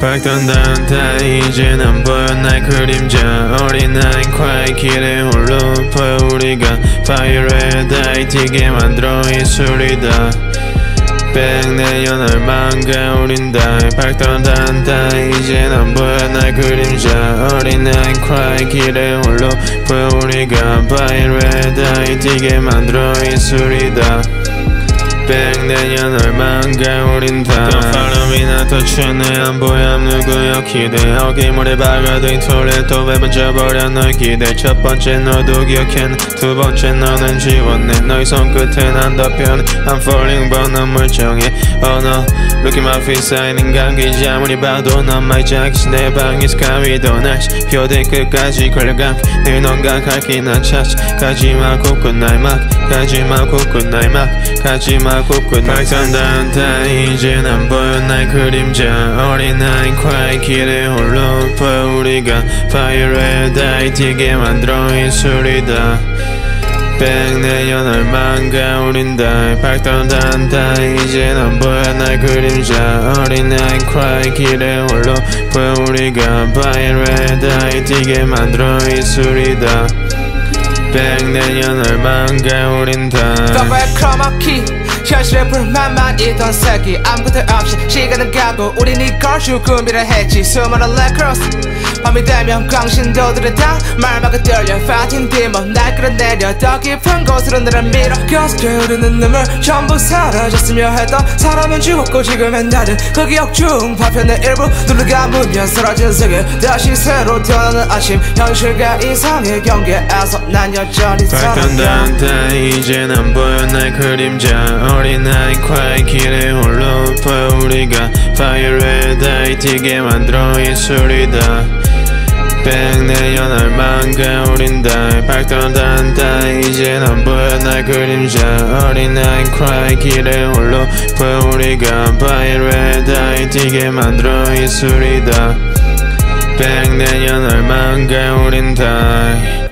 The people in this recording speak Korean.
밝던 단다 이제 난 보여 날 그림자 어린아이 콰이 길에 홀로 보여 우리가 파이어에 다이티게 만들어 이 술이다. 백내년 얼마인가 우린 다. 밝던 단다 이제 난 보여 날 그림자 어린아이 콰이 길에 홀로 보여 우리가 파이어에 다이티게 만들어 이 술이다 백내년 얼마인가 우린 다 follow me 나더 취해. 안 보여 누구여. 기대 어기 모래 박아둔 톨에 또 매번 져버려. 널 기대 첫 번째 너도 기억해. 두 번째 너는 지웠네 너의 손끝에 난 더 편해 I'm falling but 넌 멀쩡해. Oh no Look at my face. 쌓이는 감기지 아무리 봐도 넌 마이 자기시 내 방에서 가위도 날씨 표대 끝까지 걸려감 늘넌 각할게 난 찾지 가지마 코끝 날막 가지마 코끝 날막 가지마 밝던 단다 이제 난 보여 날 그림자 어린아이 콰이 길에 홀로 보여 우리가 파이어에 다이티게 만들어 이 술이다. 백내년 얼마인가 우린 다 밝던 단다. 이제 난 보여 날 그림자 어린아이 콰이 길에 홀로 보여 우리가 파이어에 다이티게 만들어 이 술이다. 백내년 얼마인가 우린 다 더블 크로마키 현실의 불만만 있던 새끼 아무것도 없이 시간은 가고 우린 이걸 죽음이라 했지. 수많은 레크로스 밤이 되면 광신도들은 다 말막을 떨려 파틴 디머 날 끌어내려 더 깊은 곳으로 나를 밀어 가스게 흐르는 눈물 전부 사라졌으며 했던 사람은 죽었고 지금은 나는 그 기억 중 파편의 일부 눈을 감으면 사라진 세계 다시 새로 태어나는 아침 현실과 이상의 경계에서 난 여전히 밝던 살아 단다 이제 난 보여 날 그림자 어린아이 콰이 길에 홀로 보여 우리가 파이어에 다이티게 만들어 이 술이다. 백내년 얼마인가 우린 다 밝던 단다. 이제 난 보여 날 그림자. 어린아이 콰이 길에 홀로 보여 우리가 파이어에 다이티게 만들어 이 술이다. 백내년 얼마인가 우린 다